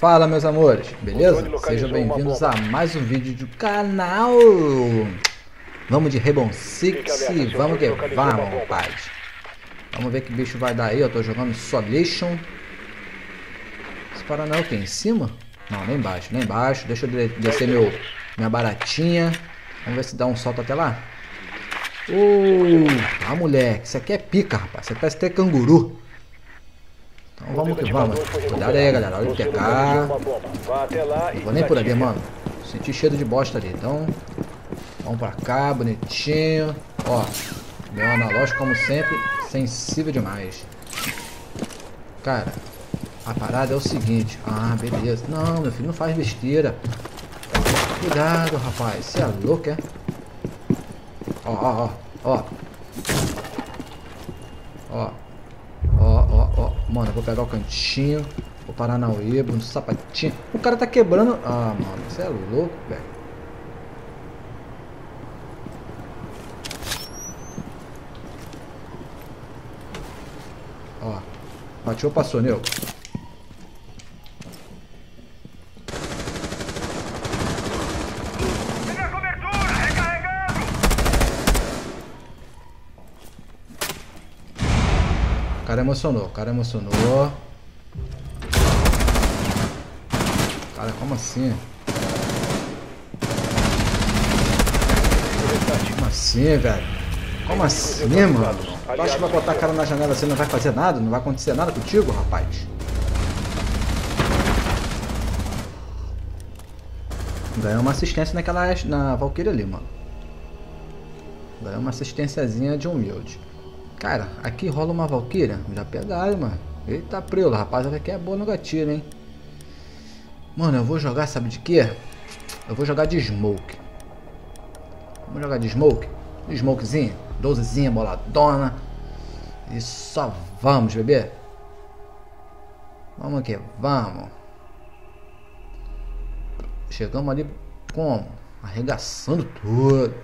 Fala meus amores, beleza? Sejam bem-vindos a mais um vídeo do canal. Vamos de Rainbow Six e vamos que vamos, rapaz. Vamos ver que bicho vai dar aí, eu tô jogando Solation Esse Paraná é o que? Em cima? Não, nem embaixo, nem embaixo. Deixa eu descer meu, minha baratinha. Vamos ver se dá um salto até lá. Uh, ah moleque, isso aqui é pica rapaz, você parece ter canguru então vamos que vamos. Cuidado aí, galera. Olha o PK. Não vou nem por ali, mano. Senti cheiro de bosta ali. Então, vamos pra cá, bonitinho. Ó, meu analógico, como sempre, sensível demais. Cara, a parada é o seguinte. Ah, beleza. Não, meu filho, não faz besteira. Cuidado, rapaz. Você é louco, é? Ó. Ó. Ó, ó, ó. Mano, eu vou pegar o cantinho. Vou parar na Uebo, no sapatinho. O cara tá quebrando. Ah, mano, você é louco, velho. Ó. Bateu ou passou, Neu? Cara emocionou, o cara emocionou. Cara, como assim? Como assim, velho? Como assim, mano? Tu acha que vai botar a cara na janela assim não vai fazer nada? Não vai acontecer nada contigo, rapaz? Ganhou uma assistência naquela na Valkyria ali, mano. Ganhou uma assistênciazinha de humilde. Cara, aqui rola uma Valkyria. Já pegaram, mano. Eita, prelo, rapaz. Aqui é boa no gatilho, hein? Mano, eu vou jogar, sabe de quê? Eu vou jogar de Smoke. Vamos jogar de Smoke? De Smokezinha. Dozezinha, boladona. E só vamos, bebê. Vamos aqui, vamos. Chegamos ali como? Arregaçando tudo.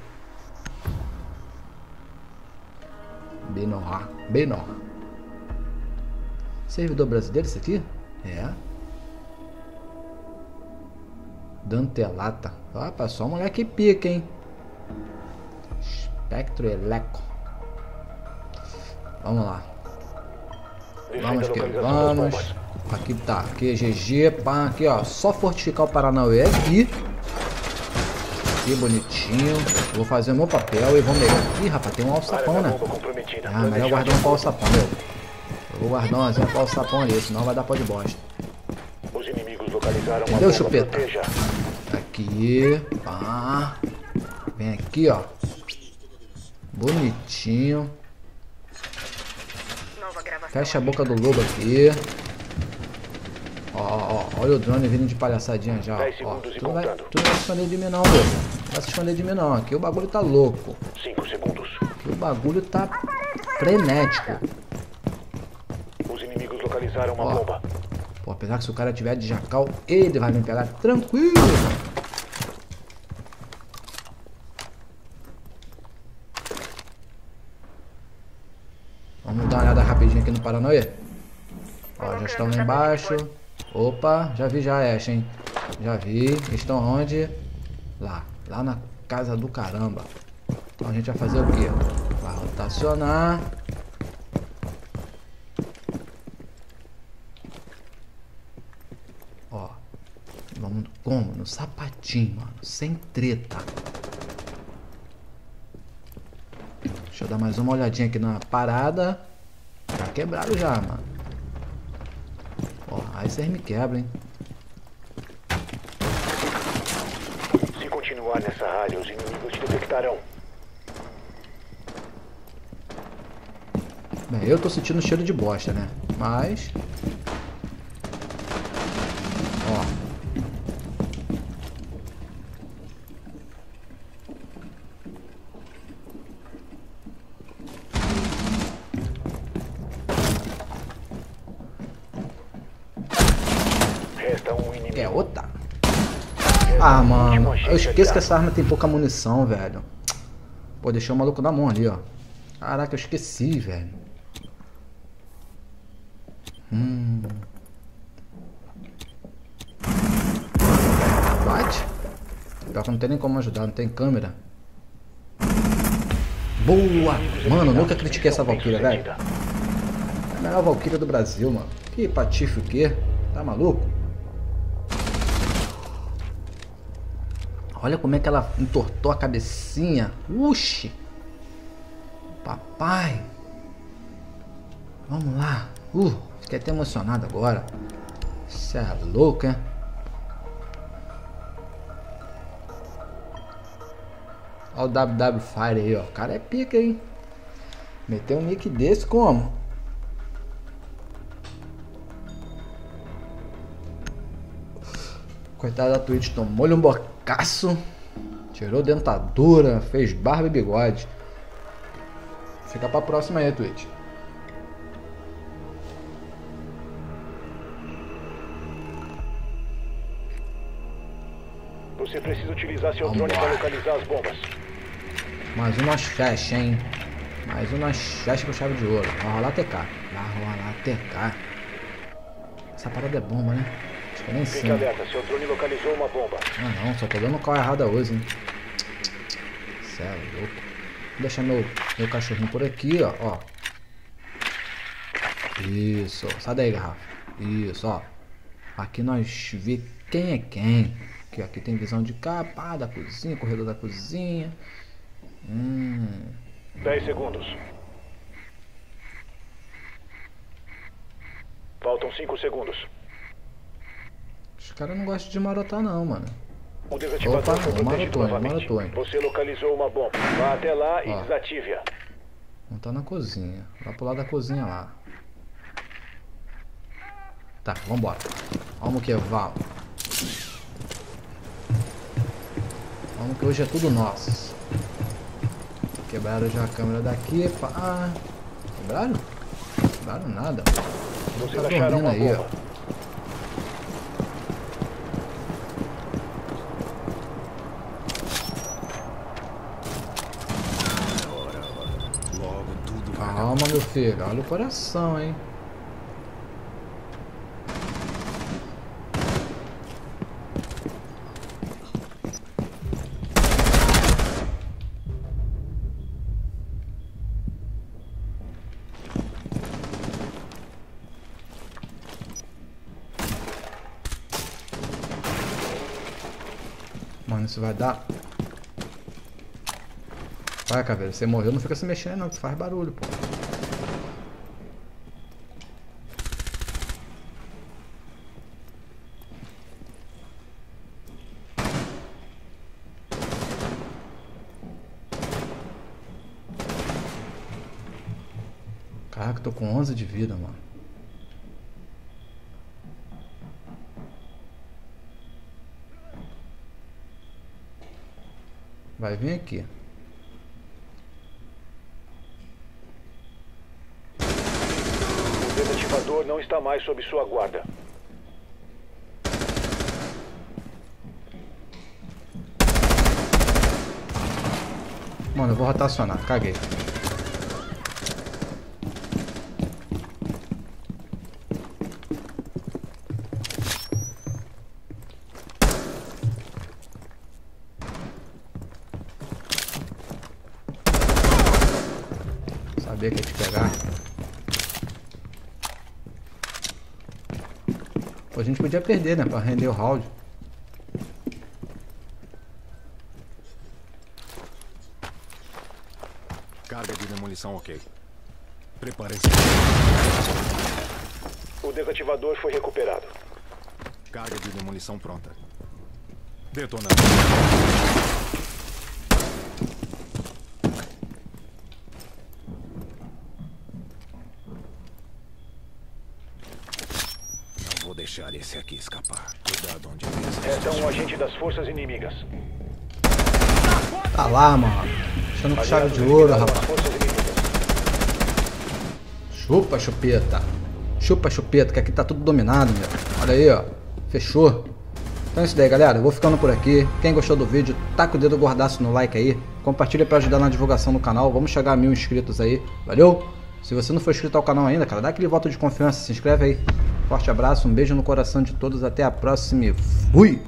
Menor. Menor. Servidor brasileiro isso aqui? É. Dantelata. Opa, só moleque pica, hein? Espectro Eleco. Vamos lá. Vamos que vamos. Aqui tá, aqui GG, pá, aqui ó, só fortificar o Paranauê aqui. Aqui bonitinho. Vou fazer o meu papel e vou melhor. Ih, rapaz, tem um alçapão, né? Ah, melhor guardar um pau sapão, meu. Eu vou guardar umas um pau sapão ali, senão vai dar pó de bosta. Os inimigos localizaram Cadê o chupeta? Aqui, pá. Vem aqui, ó. Bonitinho. Fecha a boca do lobo aqui. Ó, ó, ó, olha o drone vindo de palhaçadinha já. Ó, tu não, vai, tu não vai esconder de mim não, louco. Vai se esconder de mim não. Aqui o bagulho tá louco. 5 segundos. Aqui o bagulho tá frenético. Os inimigos localizaram uma Ó. bomba. Pô, apesar que se o cara tiver de jacal, ele vai me pegar tranquilo. Vamos dar uma olhada rapidinho aqui no Paranoia. Ó, já estão lá embaixo. Opa, já vi já, Ash, hein? Já vi. Estão onde? Lá. Lá na casa do caramba. Então a gente vai fazer o quê? Vai rotacionar. Ó. Vamos como? No sapatinho, mano. Sem treta. Deixa eu dar mais uma olhadinha aqui na parada. Tá quebrado já, mano. Ó, aí vocês me quebram, hein. Se nessa área, os inimigos te detectarão. Bem, eu tô sentindo cheiro de bosta, né? Mas... Ó. Resta um inimigo. É outra. Ah, mano, é eu esqueço que tá. essa arma tem pouca munição, velho. Pô, deixei o maluco na mão ali, ó. Caraca, eu esqueci, velho. Hum. Bate. Pior que não tem nem como ajudar, não tem câmera. Boa! Mano, nunca critiquei essa Valkyria, velho. É a melhor Valkyria do Brasil, mano. Que patife o quê? Tá maluco? Olha como é que ela entortou a cabecinha. Uxi! Papai! Vamos lá. Uh, fiquei até emocionado agora. Você é louco, hein? Olha o WW Fire aí, ó. O cara é pica, hein? Meteu um nick desse como? Coitado da Twitch, tomou-lhe um bocaço. Tirou dentadura, fez barba e bigode. Fica pra próxima aí, Twitch. Você precisa utilizar seu Vamos drone para localizar as bombas. Mais uma flecha, hein? Mais uma flecha com chave de ouro. Vai rolar TK. Vai rolar TK. Essa parada é bomba, né? Eu nem Fique alerta, seu drone localizou uma bomba. Ah não, só tô dando qual errada hoje, hein? Cê é louco. Vou deixar meu, meu cachorrinho por aqui, ó. ó. Isso. Sai daí, garrafa. Isso, ó. Aqui nós vê quem é quem. Aqui, aqui tem visão de capa, da cozinha, corredor da cozinha. Hum. 10 segundos. Faltam 5 segundos. Os caras não gostam de marotar não, mano. O desativador Opa, foi protegido novamente. Você localizou uma bomba. Vá até lá e desative-a. Não tá na cozinha. Vai pro lado da cozinha lá. Tá, vambora. Vamos que vamos. Vamos que hoje é tudo nosso. Quebraram já a câmera daqui. Pá. Ah, quebraram? Quebraram nada. Vocês tá acharam aí, ó. Calma, meu filho. Olha o coração, hein. Mano, isso vai dar... Vai, caveira. Você morreu, não fica se mexendo não, faz barulho, pô. Caraca, tô com 11 de vida, mano. Vai vir aqui. O desativador não está mais sob sua guarda. Mano, eu vou rotacionar. Caguei. Sabia que ia te pegar. Pô, a gente podia perder, né? Pra render o round. Carga de demolição ok. Prepare-se. O desativador foi recuperado. Carga de demolição pronta. Detonando. Deixar esse aqui escapar. Cuidado onde Esta é um agente das forças inimigas. Tá lá, mano. Deixando com chave de ouro, rapaz. Chupa, chupeta. Chupa, chupeta, que aqui tá tudo dominado, meu. Olha aí, ó. Fechou. Então é isso daí, galera. Eu vou ficando por aqui. Quem gostou do vídeo, taca o dedo gordaço no like aí. Compartilha pra ajudar na divulgação do canal. Vamos chegar a mil inscritos aí. Valeu? Se você não for inscrito ao canal ainda, cara, dá aquele voto de confiança. Se inscreve aí. Forte abraço, um beijo no coração de todos. Até a próxima e fui!